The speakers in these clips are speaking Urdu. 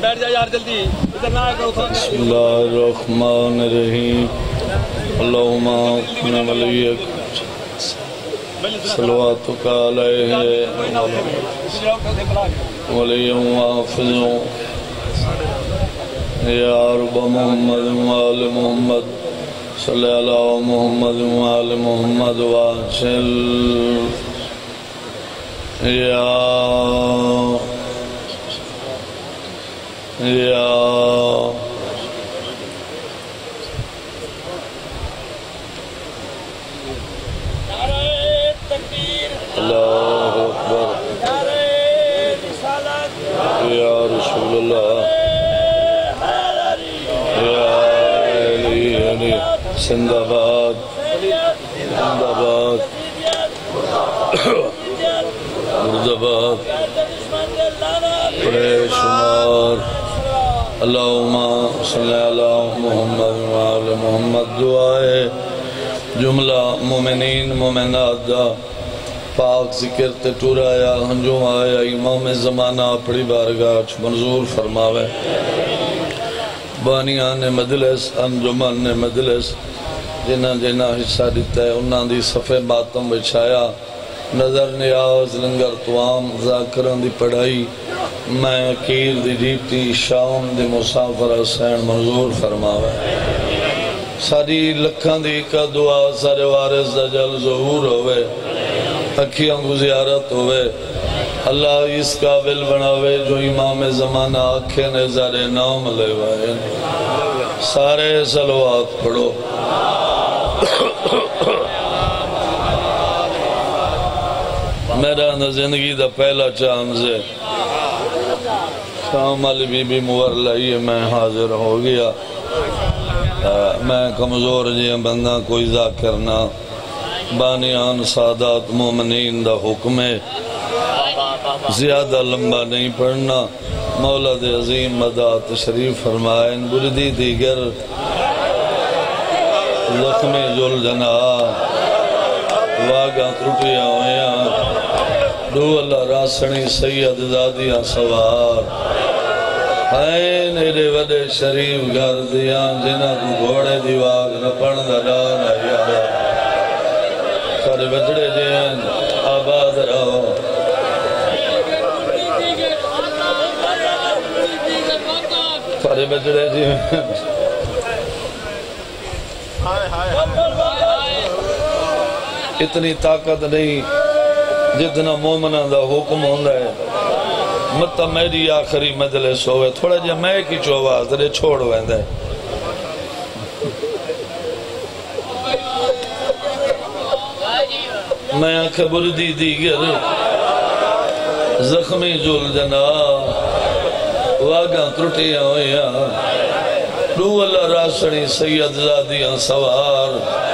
بیٹھ جا یار جلدی بسم اللہ الرحمن الرحیم۔ اللہم اکنا ولیک صلواتک علیہ۔ ولیم وحافظوں یا رب محمد وآل محمد۔ صلی اللہ محمد وآل محمد واجل یا یا اللہ اکبر یا رسول اللہ یا علی علی زندہ باد زندہ باد مرد بڑے شمار اللہم صلی اللہ محمد وآل محمد، دعائے جملہ مومنین، مومنات دا پاک ذکر تے ٹورایا ہنجوں آیا امام زمانہ اپڑی بارگاہ چھ منظور فرماوے۔ بانیان مجلس، انجمن مجلس، جنہ جنہ حصہ دیتا ہے، انہاں دی صفحے باتم بچھایا۔ نظر نیاز، لنگر توام، ذاکران دی پڑھائی، میں اکیر دی جیتی شام دی مسافر حسین منظور فرماوے۔ ساری لکھان دی کا دعا، سارے وارث دا جل ظہور ہوئے اکھیاں کو زیارت ہوئے اللہ اس قابل بناوے جو امام زمانہ آنکھیں نظر نام لے وائے سارے سلوات پڑھو۔ میرا نہ زندگی دا پہلا چانز ہے شام علی بی بی مور لائیے میں حاضر ہو گیا۔ میں کمزور جی بندہ کوئی ذاکر نہ۔ بانیان سادات مومنین دا حکم ہے۔ زیادہ لمبا نہیں پڑھنا۔ مولا دے عظیم مدات شریف فرمائن بردی دیگر۔ زخمی جل جنا واگا ترٹیاں ہویاں دو اللہ راسنی سید زادیاں سوار۔ ہائے نیرے وڈے شریف گھر دیاں جنہ کو گھوڑے دیواغ نہ پڑھنا ڈانا یارا۔ سارے بچڑے جین، آباد رہو۔ سارے بچڑے جین۔ اتنی طاقت نہیں۔ جتنا مومنہ دا حکم ہوندہ ہے مطا میری آخری مجلس ہوئے تھوڑا جا میں کی چوواز دے چھوڑ ویندہ ہے۔ میں آنکھ بردی دیگر، زخمی جل جنا، واگاں ترٹیاں ہویاں دو اللہ راسنی سید زادیاں سوار۔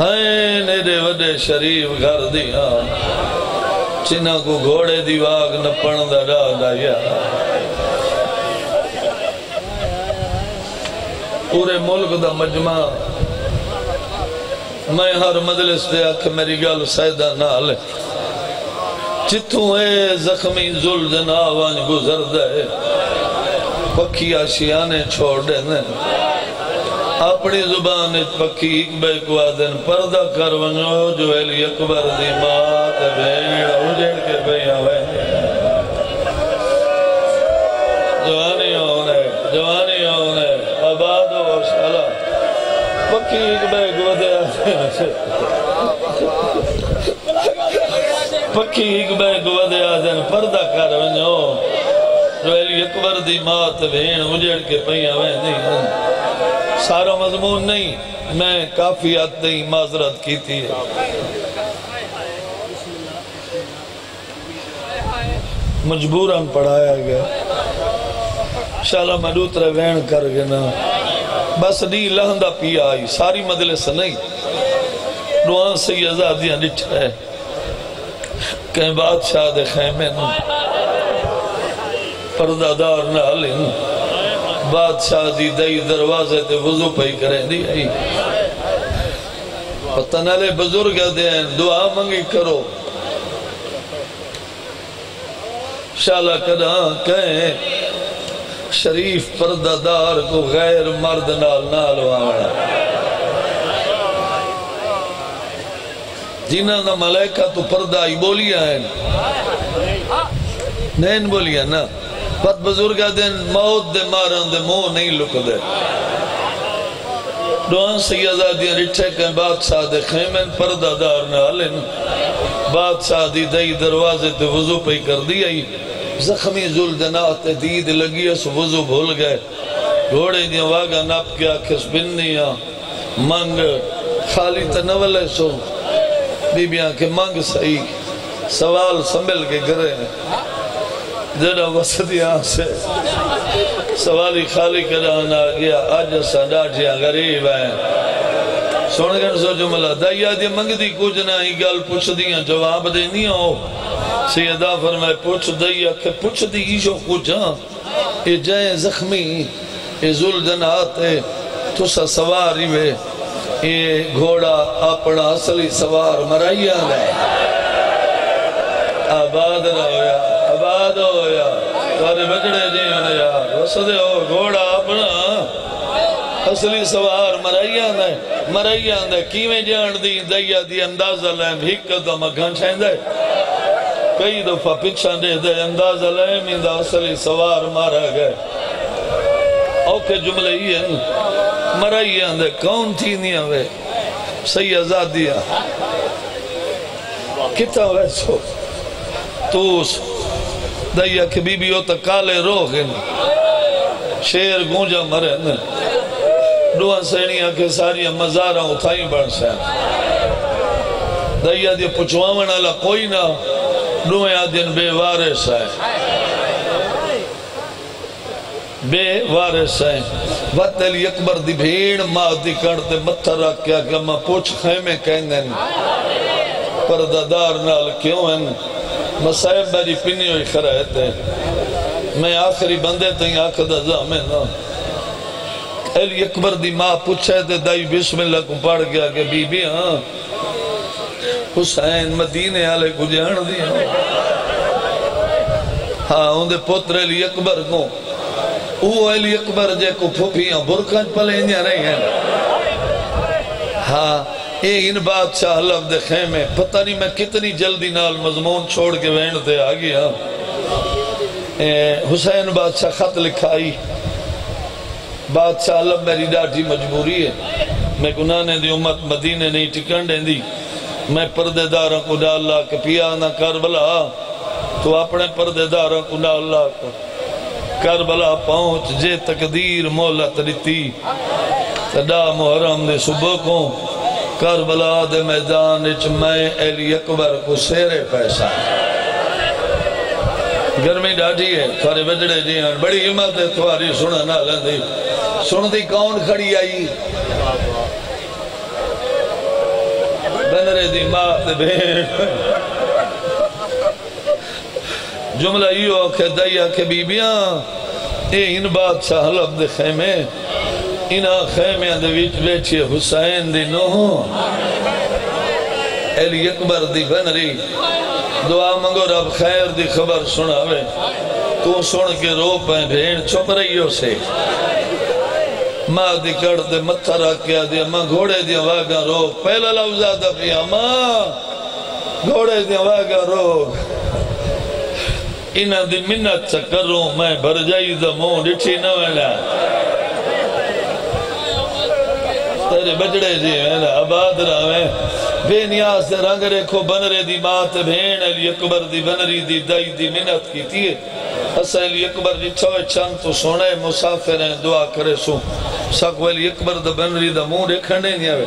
ہائیں نیرے وڈے شریف گھر دیاں۔ چنہ کو گھوڑے دیواغ نہ پڑھندا ڈاڈا یا۔ پورے ملک دا مجمع۔ میں ہر مجلس دے آکھ میری گل سیدہ نال۔ ہے چتوں اے زخمی زل جناوان گزر دے پکھی آشیانے چھوڑ دے اپنی زبان پکی ایک بے کو آدن پردہ کر ونجو، جو ایلی اکبر دی بات بھیڑ اجڑ کے بھیا ہوئے جوانی ہونے جوانی ہونے آباد و شالا پکی ایک بے کو دے پکی ایک بے کو دے پردہ کر ونجو۔ جو ایلی اکبر دی مات بھیڑ اجڑ کے بھیا ہوئے نہیں۔ سارا مضمون نہیں، میں کافی حد نہیں معذرت کی تھی۔ مجبوراً پڑھایا گیا۔ شالا مدوتر وین کر گنا بس دی لہندہ پی آئی، ساری مدلس نہیں۔ روان سے یہ ازادیاں لٹھ ہے کہیں بادشاہ دے خیمے نو پردہ دار نہ لیں بادشاہ دی دئی دروازے تے وضو پہی کریں دی آئی پتہ نالے بزرگ دیں دعا منگی کرو. شالا کدا کہیں، شریف پردہ دار کو غیر مرد نال نال وانا جنہ دا ملیکہ تو پردہ ہی بولیا ہے نہیں بولیا نا۔ پت بزرگا دن موت دے مارن دے مو نہیں لک دے دوان سیدہ دیاں رٹھے کہیں، بادشاہ دے خیمن پردہ دار نالن بادشاہ دی دئی دروازے تے وضو پہ کر دیا ہی زخمی زلدنات دید لگی، اس وضو بھول گئے۔ گھوڑے دیا واگا نپ کیا کس بنیا منگ، خالی تنولے سو۔ بی بیاں کے منگ سہی سوال سنبل کے گرے ہیں جنہ وسطیاں سے سوالی خالی کرانا گیا آج ساڈا جیا غریب ہیں سن گن سو جملہ، دائیا دی منگ دی کچھ نہ ہی گل پوچھ دیاں جواب دے نہیں ہو۔ سیدہ فرمائے، پوچھ دائیا کہ پوچھ دی ایشو کچھ ہاں؟ اے جائیں زخمی، اے زلدنات ہے تو سا سواری میں اے گھوڑا اپنا اصلی سوار مرائیاں ہے آباد نہ ہویا۔ آباد ہویا تارے بچڑے جی ہونے یار وسدے ہو گھوڑا اپنا اصلی سوار مرائیاں دے مرائیاں دے کیویں جان دی دیا دی اندازہ لیں بھیک دا مگھن چھائیں دے کئی دفعہ پچھا دے دے اندازہ لیں میں دا اصلی سوار مارا گئے اوکے جملے ہی ہیں مرائیاں دے کون تھی نہیں ہوئے صحیح ازادیاں کتا ویسو توس دیا کہ بی بی ہوتا کالے روغن شیر گونجا مرے نے۔ دوان سینیاں کے ساری مزاراں اتھائیں بڑھ سین دیا دی پچھوامن اللہ کوئی نہ دویں آدین بے وارث ہے بے وارث ہے وقت علی اکبر دی بھیڑ ماں دی کرتے متھر رکھ کیا کہ میں پوچھ خیمے کہیں گے پردادار نال کیوں ہیں؟ مسائب میری پنی ہوئی خرائط ہے میں آخری بندے تھیں آخر دا زامن نا۔ علی اکبر دی ماں پوچھے تھے دائی بسم اللہ کو پڑھ گیا کہ بی بی ہاں۔ حسین مدینے آلے کو جان دیا ہاں, ہاں، ان دے پتر علی اکبر کو وہ علی اکبر جے کو پھوپیاں برکن پلے انجا رہی ہیں ہاں اے ان بادشاہ حلف دے خیمے، پتہ نہیں میں کتنی جلدی نال مضمون چھوڑ کے وینڈ دے آگیا حسین بادشاہ خط لکھائی، بادشاہ حلف میری ڈاٹی مجبوری ہے۔ میں گنانے دی، امت مدینے نہیں ٹکن دیں دی میں پردے داروں کو ڈالا کہ پیا نہ کربلا تو اپنے پردے داروں کو ڈالا کربلا پہنچ جے تقدیر مولت رتی۔ تدا محرم دے صبح کو کربلا دے میدان اچ میں علی اکبر کو سیرے پیسہ گرمی ڈاٹی ہے، تھوڑے بجڑے جی ہیں، بڑی ہمت ہے تھواری سننا نہ لندی سن دی کون کھڑی آئی؟ بنرے دی ماں دے بھین جملہ یہ ہو کہ دیا کہ بیبیاں، اے ان بادشاہ حلب دے خیمے۔ انہا خیمیاں دے ویچ بیچے حسین دی نوہو علی اکبر دی بنری۔ دعا منگو، رب خیر دی خبر سناوے۔ تو سن کے رو پہیں بھین چھپ رہی سے۔ ماں دی کڑ دے متھا رکھیا دیا ماں گھوڑے دیا واگا رو۔ پہلا لفظہ دا پیا، ماں گھوڑے دیا واگا رو۔ انہ دی منت چکروں میں بھر جائی دا مون ڈٹھی نہ وینا۔ تیرے بجڑے جی میں آباد رہا بے نیاز سے رنگ ریکھو، بنرے دی بات بھین علی اکبر دی، بنری دی، دائی دی منت کی تھی اسا علی اکبر دی چھوئے چند تو سونے مسافر ہیں، دعا کرے سو ساکو علی اکبر دا بنری دا مون ریکھنے نہیں آوے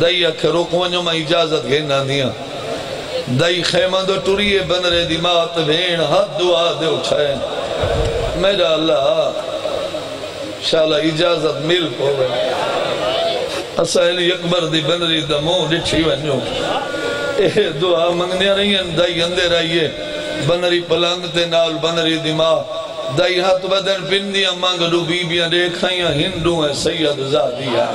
دائی اکھے روکوانیوں میں اجازت گھینا دیا۔ دائی خیمہ دو ٹوریے بنرے دی مات بھین حد دعا دے اٹھائے۔ میرا اللہ شالا اجازت مل کو گئے اسائلی اکبر دی بنری دا مو ڈچھی ونجو۔ اے دعا منگنیا رہی ہیں دائی اندے رہیے۔ بنری پلنگ تے نال بنری دی ماں۔ دائی ہاتھ بدن پندیاں مانگ رو بیبیاں دیکھائیاں ہندو ہیں سید زادیاں۔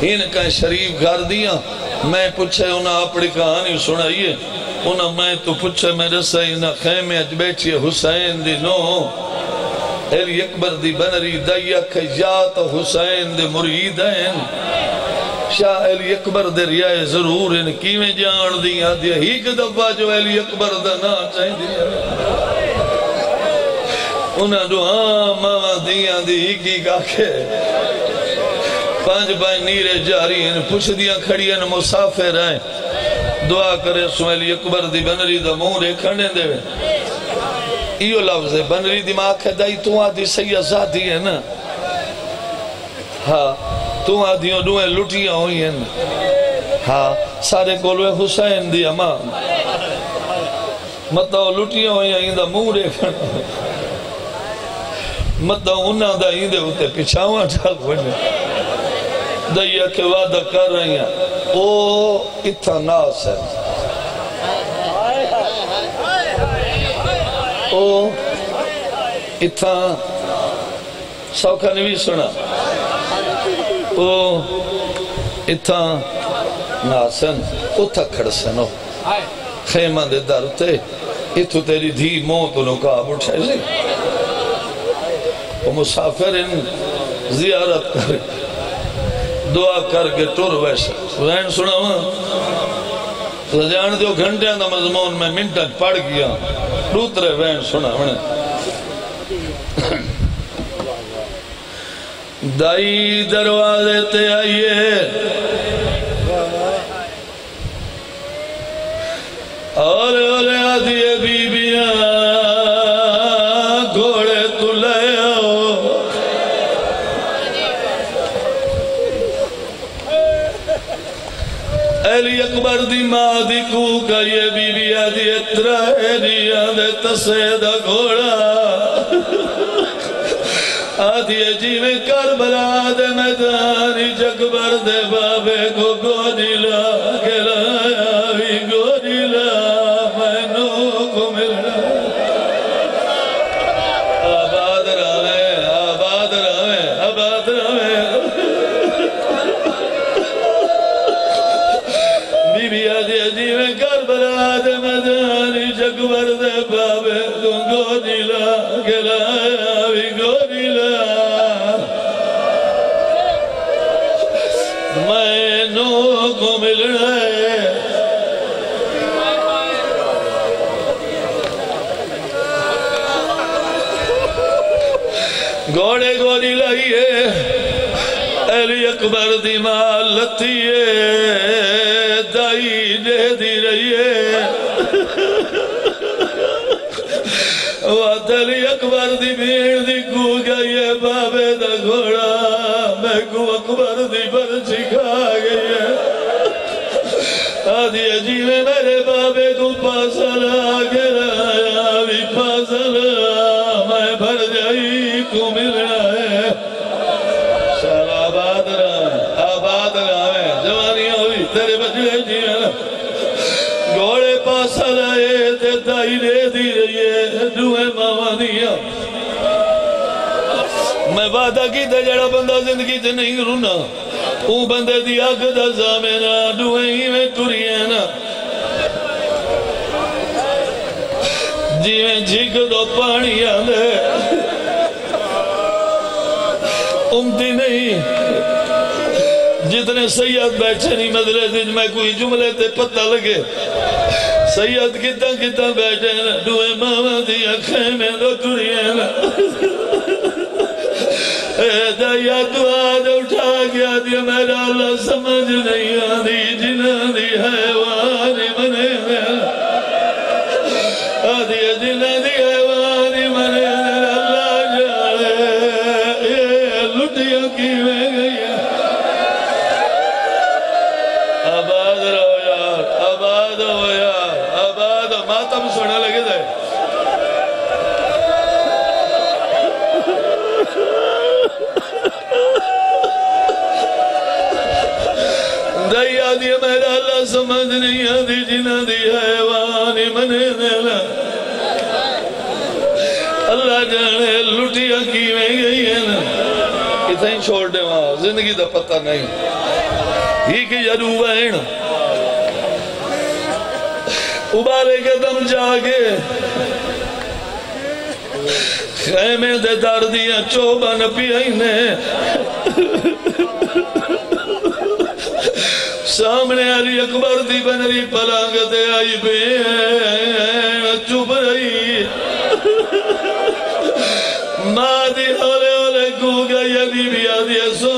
ان کا شریف گھر دیاں، میں پوچھے انہاں اپنی کہانی سنائیے۔ انہاں میں تو پچھے میرے سینہ خیمے اج بیٹھی حسین دی نو۔ ایلی اکبر دی بنری دیا کھیات حسین دی مریدین۔ شاہ علی اکبر دے ریائے ضرور ان کیویں جان دیا دیا ہی کہ جو علی اکبر دا نا چاہی دیا انہاں جو ہاں ماما دیا دی ہی کی کا کے۔ پانچ پانچ نیرے جاری ہیں، پوچھ دیا کھڑی ہیں، مسافر ہیں۔ دعا کرے سو علی اکبر دی بنری دا مورے کھڑنے دے۔ ایو لفظ ہے بنری دماغ ہے دائی تو آدھی سید ذاتی ہے نا ہاں تو آدھیوں دوئے لٹیاں ہوئی ہیں ہاں سارے کولوے حسین دی امان مطلب لٹیاں ہوئی ہیں دا مورے کھڑنے مطلب انہاں دا ہی دے ہوتے پچھاواں ٹھاک بنے دیا کے وعدہ کر رہی ہیں او اتھا ناس ہے او اتھا سوکھا نوی سنا او اتھا ناسن، اتھا کھڑسنو خیمہ دے در تے اتھو تیری دھی موت انہوں کا اٹھائے سی وہ مسافر ان زیارت کرے دعا کر کے ٹور ویسا۔ وین سنا ہوا جان دیو گھنٹے اندھا مضمون میں منٹا پڑھ گیا۔ دوترے وین سنا ہونے دائی دروازے تے آئیے۔ اور اور آدھیے بی دی ماں دی کوکا یہ بی بی آدھی اترا ایلیاں دے تسیدہ دا گھوڑا۔ آدھی جی کربلا دے میدانی جگبر دے بابے کو گونی لا کے لایا۔ بابے دا گھوڑا، میں کو اکبر دی برچی کھا گئی ہے۔ آدھی عجیب میرے بابے کو پاسل آگے رایا بھی پاسل میں بھر جائی کو ملنا ہے۔ شاہ آباد رہا ہے آباد رہا ہے۔ جوانی ہوئی، تیرے بچڑے جینا گھوڑے پاسل آئے، تے دائی دے دی رہیے دوئے ماما دیا۔ میں وعدہ کی تے جڑا بندہ زندگی تے نہیں رونا اون بندے دی آگ دا زامنہ دوئے ہی میں ترینا جیویں جھگ دو پانی آندے امتی نہیں۔ جتنے سید بیٹھے نہیں مدلے دن، میں کوئی جملے تے پتہ لگے۔ سید کتا کتا بیٹھے نا دوئے ماما دی اکھیں میں دو تریے نا۔ رہو یار آباد ہو یار آباد ہو ماتم سونا لگے دے دائی آدھی میرا اللہ سمجھ نہیں آدھی، جنہ دی حیوانی منے دینا اللہ جانے لٹیاں کی میں گئی ہے نا۔ کتہیں چھوڑ دے وہاں زندگی دا پتہ نہیں۔ ہی کہ یرو بین ابالے کے دم جاگے خیمے دے دار دیا چوبن پیئینے سامنے علی اکبر دی بنری پلانگ آئی بے چوب رہی۔ ماں دی ہولے ہولے گو گئی علی بھی آدھی سونے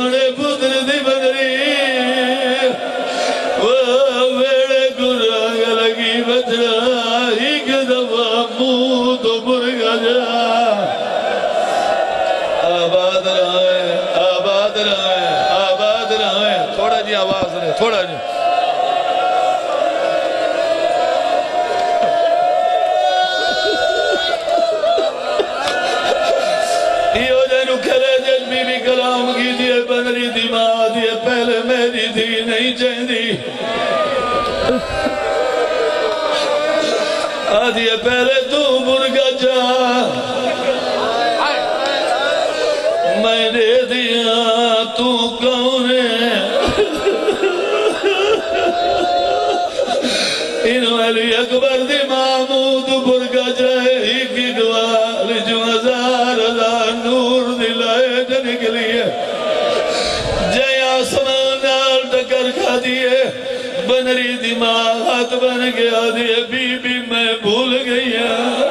گیا دیئے بی بی میں بھول گئی ہاں۔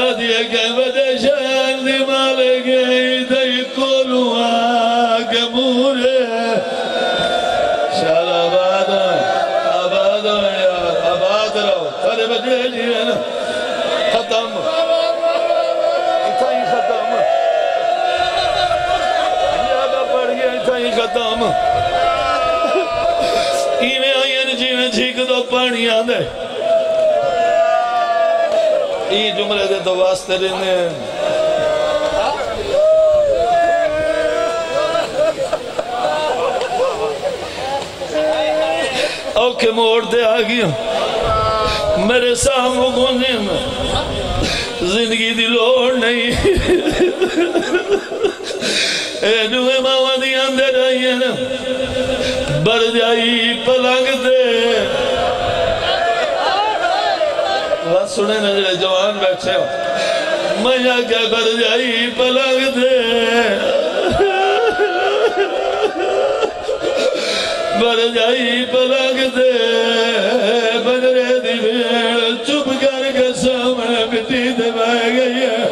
آدھیے آدھے ای جملے دے تو واسطے رہنے اوکے موڑ دے آگیا میرے سامو گونے میں زندگی دی لوڑ نہیں اے نوے ماما دی اندر آئی نا بر جائی پلنگ دے بات سنے نا جڑے جوان بیٹھے ہو۔ میں جا کے بر جائی پلنگ دے۔ بر جائی پلنگ دے۔ بنرے دی بھیڑ چپ کر کے سامنے مٹی دے بہ گئی ہے۔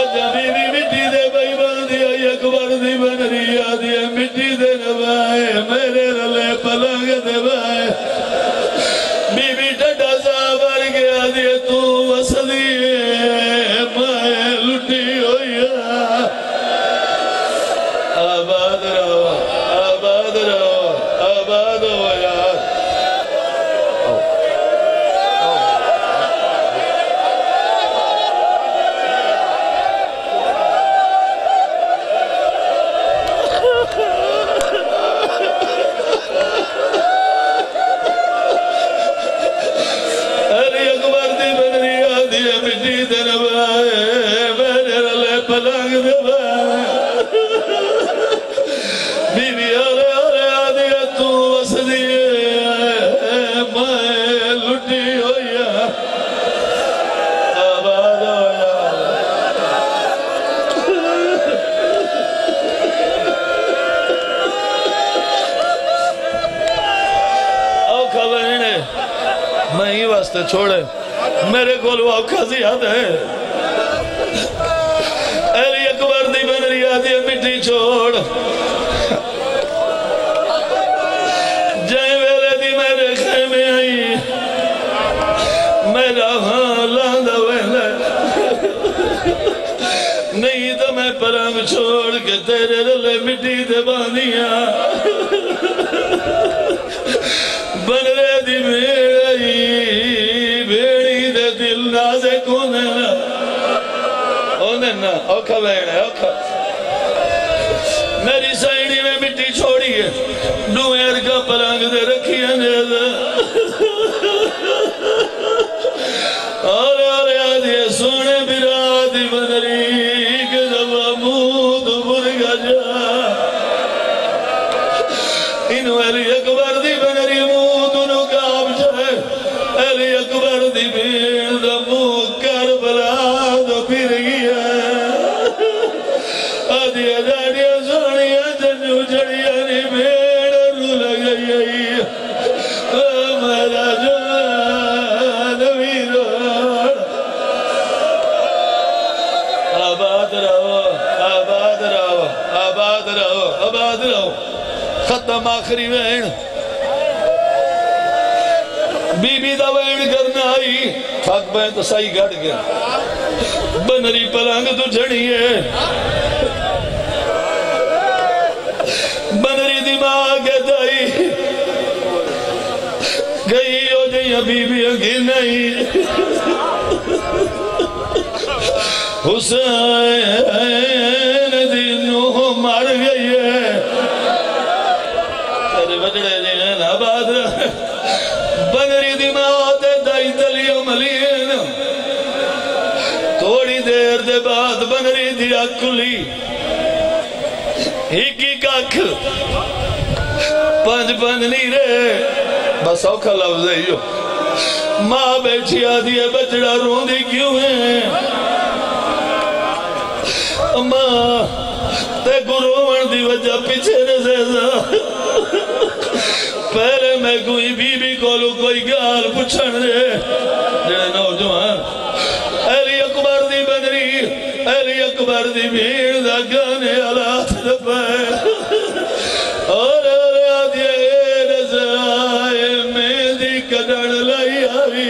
اجا بیوی مٹی دے بھائی باندھی آئی اکبر دی بنری آدھی ہے۔ مٹی رلے پلنگ دے بی بی آرے آرے آدھی ہے، تو وسدی میں لٹی ہوئی آباد ہویا اوکھا بہنے، میں ہی واسطے چھوڑے۔ میرے کول وہ اوکھا زیادہ ہے۔ میرا ہاں لاندہ ویلے نہیں تو میں پرنگ چھوڑ کے تیرے رلے مٹی دے باندیاں بنرے دی میری بیڑی دے دل نازے کونے نا اونے نا، اوکھا بیڑے اوکھا۔ آخری وین بی بی دا وین کرنا آئی تھک بین تو سائی گھڑ گیا بنری پلانگ تو جھڑی ہے بنری دماغ دائی گئی ہو جئی ابھی بھی اگی نہیں حسین دی اکلی ہکی کاکھ پنج پنج نہیں رہے۔ بس اوکھا لفظ ہے یو ماں بیٹھی آدھی ہے، بچڑا رون دی کیوں ہے؟ ماں تے گروہن دی وجہ پیچھے نہ سیزا پہلے میں کوئی بی بی کولو کوئی گال پچھن دے۔ جڑے نوجوان۔ ایلی اکبر دی بھیڑ دا گانے علات دپے اور اور آدھی رضائے میں دی کڈڑ لائی آوی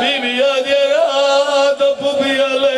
بی بی آدھی رات پپیا لے